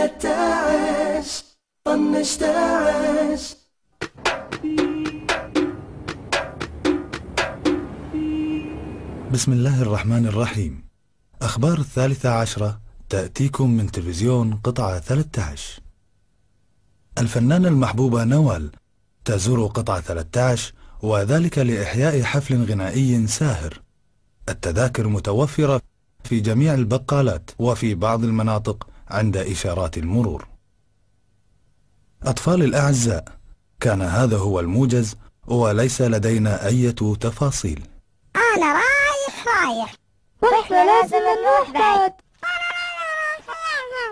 13 طنش تعش بسم الله الرحمن الرحيم. أخبار الثالثة عشرة تأتيكم من تلفزيون قطعة 13 الفنانة المحبوبة نوال تزور قطعة 13 وذلك لإحياء حفل غنائي ساهر. التذاكر متوفرة في جميع البقالات وفي بعض المناطق. عند إشارات المرور. أطفال الأعزاء كان هذا هو الموجز وليس لدينا أي تفاصيل. أنا رايح رايح. وإحنا لازم نروح بعد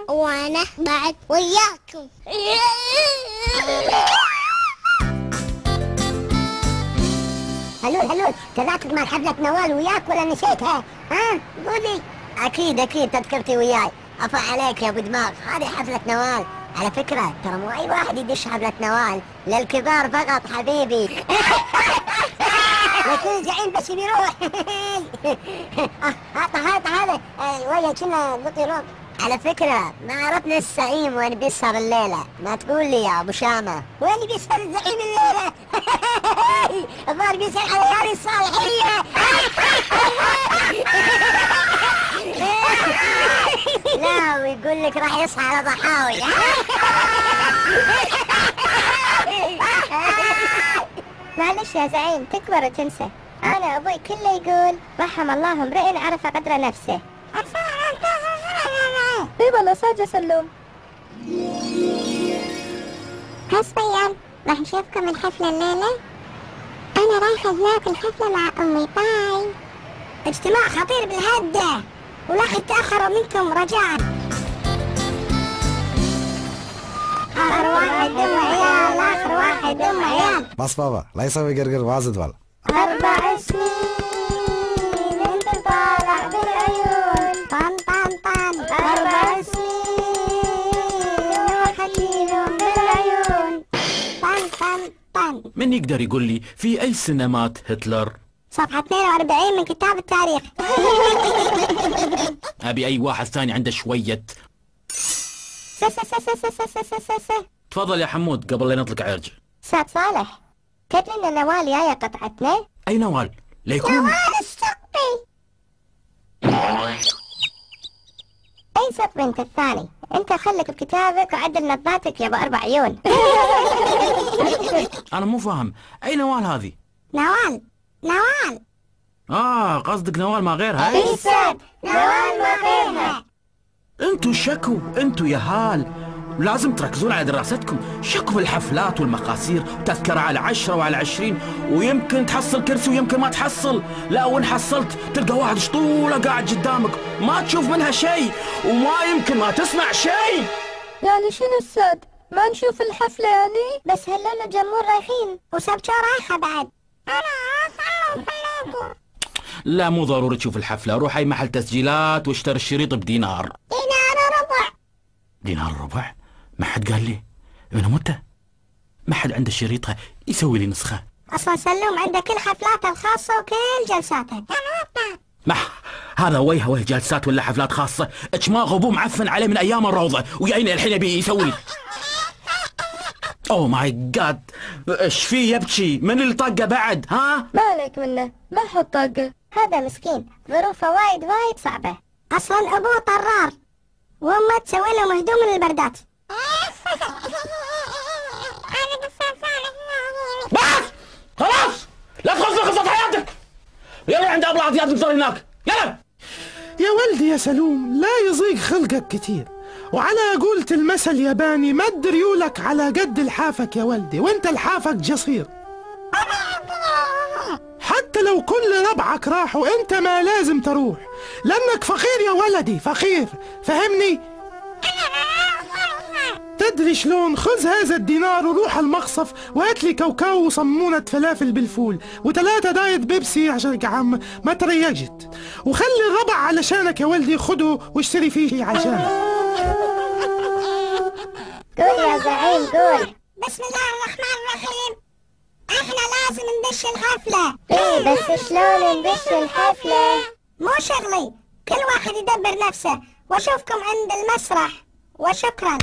وأنا بعد وياكم. هلول هلول تذاكر مع حفلة نوال وياك ولا نسيتها؟ ها؟ قولي. أكيد أكيد تذكرتي وياي. أفا عليك يا أبو دماغ. هذه حفلة نوال. على فكرة ترى مو أي واحد يدش حفلة نوال. للكبار فقط حبيبي. لكن زعيم بس بيروح تعال آه، ويا كنا بطيروك على فكرة ما عرفنا الزعيم وين بيسهر الليلة. ما تقول لي يا أبو شامة. وين بيسهر الزعيم الليلة؟ الظاهر بيسهر على الصالحية. لا ويقول لك راح يصحى على ضحاوي. معلش يا زعيم تكبر وتنسى. أنا أبوي كله يقول رحم الله امرئ عرف قدر نفسه. اي والله صاجة سلوم. حصريا راح نشوفكم الحفلة الليلة. أنا رايحة هناك الحفلة مع أمي. باي. اجتماع خطير بالهدة. ولا يتأخروا منكم رجاء. آخر واحد أم عيال آخر واحد أم عيال. بس بابا لا يسوي قرقر واجد والله أربع سنين أنت طالع بالعيون. طن طن طن. أربع سنين وحكيهم بالعيون. طن طن طن. من يقدر يقول لي في أي سنة مات هتلر؟ صفحة 42 من كتاب التاريخ. أبي أي واحد ثاني عنده شوية. تفضل يا حمود قبل لا نطلق عرج سعد صالح تدري أن نوال جاية قطعتنا؟ أي نوال؟ ليكون نوال الصقبي أي صقبي أنت الثاني؟ أنت خلك بكتابك وعدل نظاتك يا أبو أربع عيون. أنا مو فاهم. أي نوال هذه؟ نوال. نوال. آه قصدك نوال ما غيرها؟ اي أستاذ نوال ما غيرها. أنتوا شكوا أنتوا يا هال. لازم تركزون على دراستكم. شكوا بالحفلات والمقاسير وتذكرة على عشرة وعلى عشرين ويمكن تحصل كرسي ويمكن ما تحصل. لا وإن حصلت تلقى واحد شطولة قاعد قدامك. ما تشوف منها شيء وما يمكن ما تسمع شيء. يعني شنو الساد ما نشوف الحفلة يعني؟ بس هلول الجمهور رايحين وسبتشو رايحة بعد؟ لا مو ضروري تشوف الحفلة. روح أي محل تسجيلات واشتري الشريط بدينار. دينار ربع دينار ربع ما حد قال لي. أنا متى؟ ما حد عنده شريطها يسوي لي نسخة. أصلا سلوم عنده كل حفلاته الخاصة وكل جلساته. ما هذا وجه وجه جلسات ولا حفلات خاصة. اجماغ ابوه معفن عليه من أيام الروضة وجايني الحين يبي يسوي؟ اوه ماي جاد إيش في يبكي من اللي طقه بعد؟ ها؟ ما عليك منه. ما حط طاقة. هذا مسكين. ظروفه وايد وايد صعبة. أصلا أبوه طرار. وامه تسوي لهم هدوم للبردات بس! خلاص! لا تخص قصة حياتك! يلا عند أبو العطيات نفطر هناك. يلا! يا ولدي يا سلوم لا يضيق خلقك كتير وعلى قولة المثل الياباني مد ريولك على قد لحافك يا ولدي وأنت لحافك جصير. حتى لو كل ربعك راحوا انت ما لازم تروح. لأنك فقير يا ولدي فقير. فهمني؟ تدري شلون؟ خذ هذا الدينار وروح المقصف وهات لي كاوكاو وصمونة فلافل بالفول وثلاثة diet بيبسي عشان عم ما تريجت. وخلي الربع علشانك يا ولدي خده واشتري فيه عشانك. قول يا زعيم قول بسم الله الرحمن الرحيم. إحنا لازم ندش الحفلة. إيه بس شلون ندش الحفلة؟ مو شغلي. كل واحد يدبر نفسه. واشوفكم عند المسرح. وشكرا.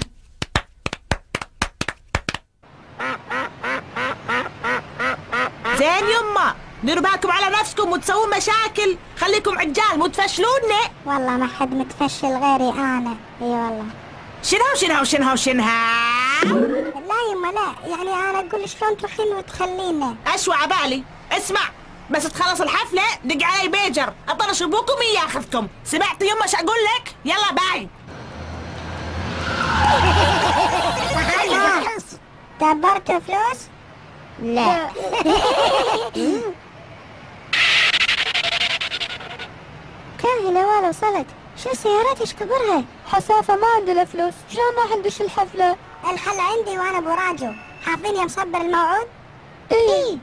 زين يما ديروا بالكم على نفسكم وتسوون مشاكل. خليكم عجال مو تفشلوني. والله ما حد متفشل غيري أنا. إي والله. شنو شنو شنو شنو؟ لا يما لا يعني أنا أقول شلون تخين وتخلينا أشوى عبالي اسمع بس تخلص الحفلة دق علي بيجر. أطرش أبوكم ياخذكم سمعت يما إيش أقول لك؟ يلا باي. دبرتوا فلوس؟ لا. كاهلة ولا وصلت شو السيارات إيش كبرها؟ حسافة ما عندنا فلوس. شلون راح ندش الحفلة؟ الحل عندي وأنا براجو حافظين يا مصبر الموعود؟ إيه.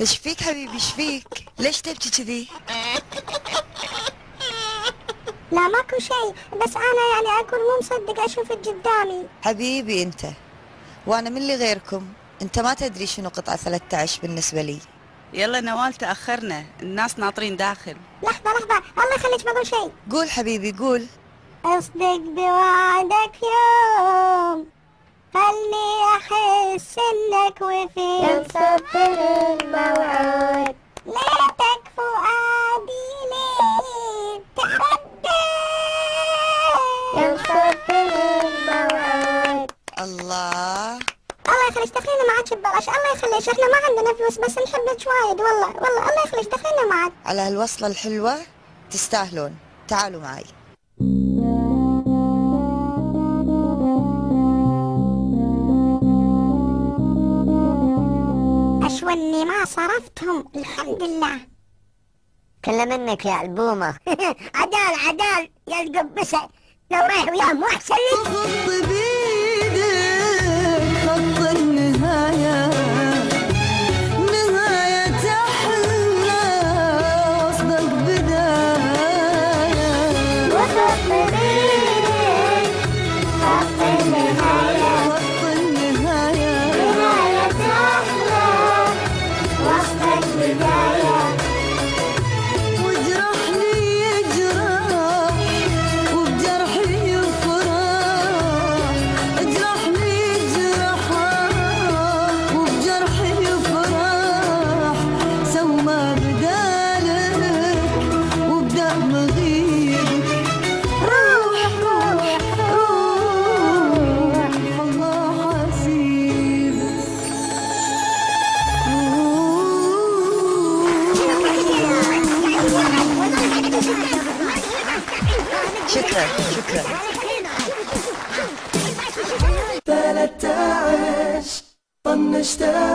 إيش فيك حبيبي؟ إيش فيك؟ ليش تبكي كذي؟ لا ماكو شيء. بس أنا يعني أكون مو مصدق أشوفك قدامي. حبيبي أنت. وأنا من اللي غيركم. أنت ما تدري شنو قطعة 13 بالنسبة لي. يلا نوال تأخرنا. الناس ناطرين داخل. لحظة لحظة. الله يخليك بقول شيء. قول حبيبي قول. أصدق بوعدك يوم. خلني أحس إنك وفي مصبر الموعود. يخليك دخلينا معك ببلاش. الله يخليك. إحنا ما عندنا فلوس بس نحبك وايد. والله والله الله يخليك. دخلينا معك على هالوصلة الحلوة تستاهلون. تعالوا معي. أشوى إني ما صرفتهم. الحمد لله. كله منك يا ألبومة. عدال عدال. يا القبسة. لو رايح وياهم. مو احسن لك شكرا شكرا 13 طنشت عش